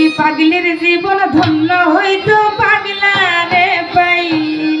এই পাগলের জীবন ধন্য হইতো পাগলা রে পাইলে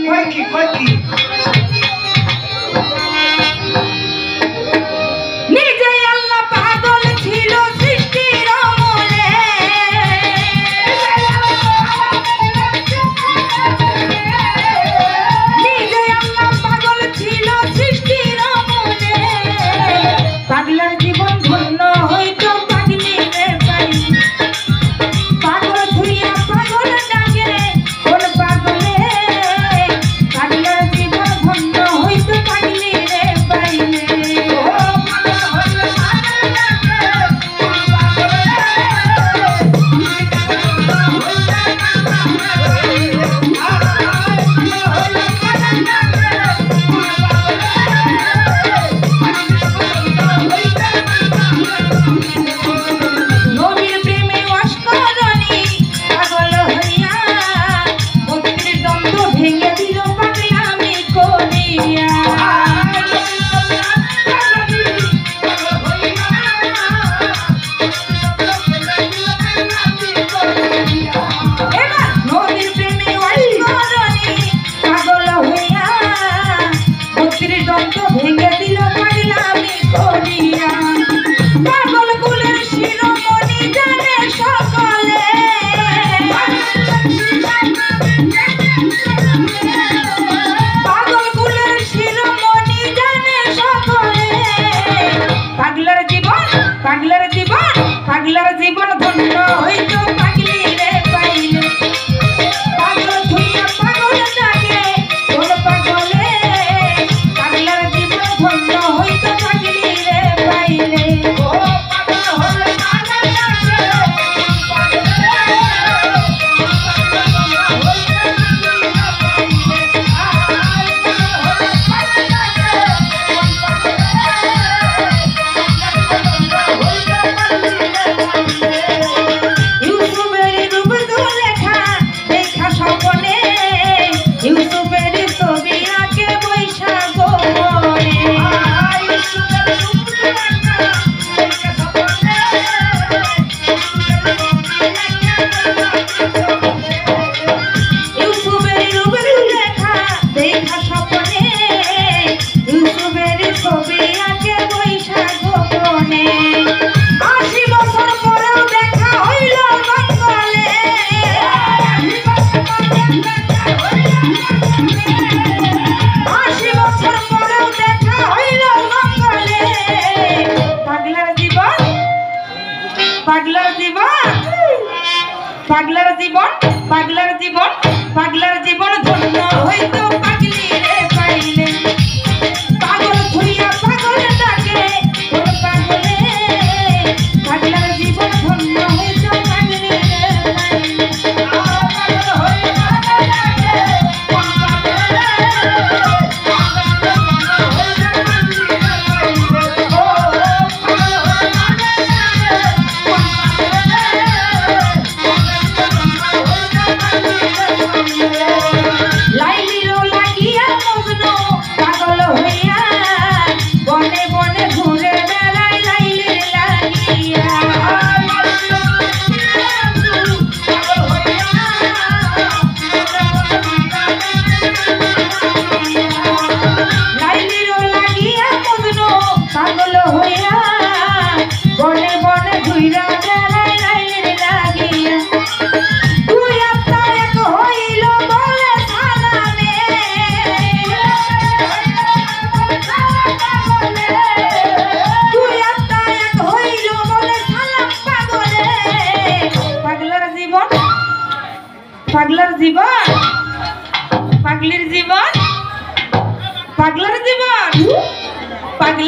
পাগলার জীবন পাগলার জীবন পাগলার জীবন ধন্য হইতো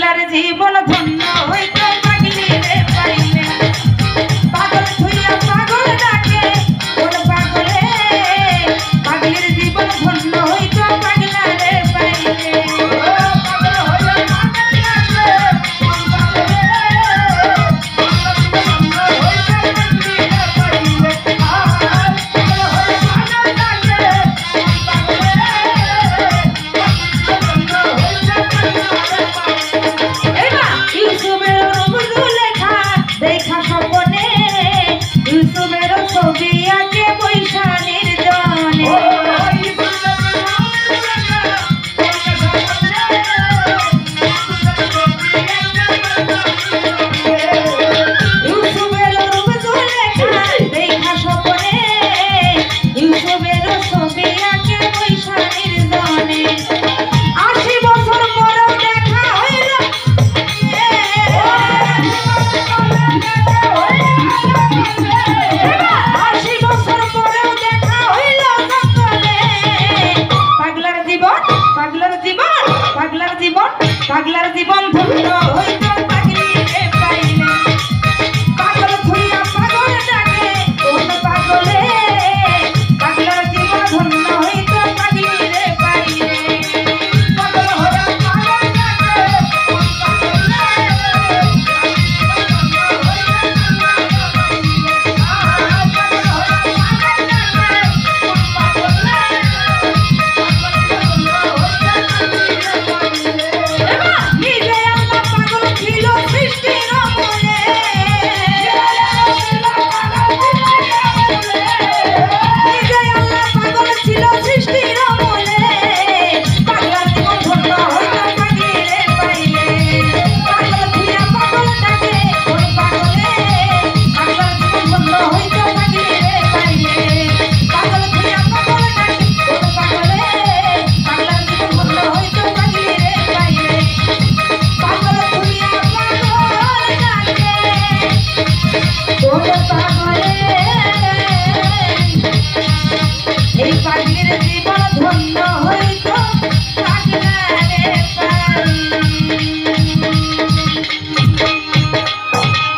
বাংলার জীবন ধন্য হইত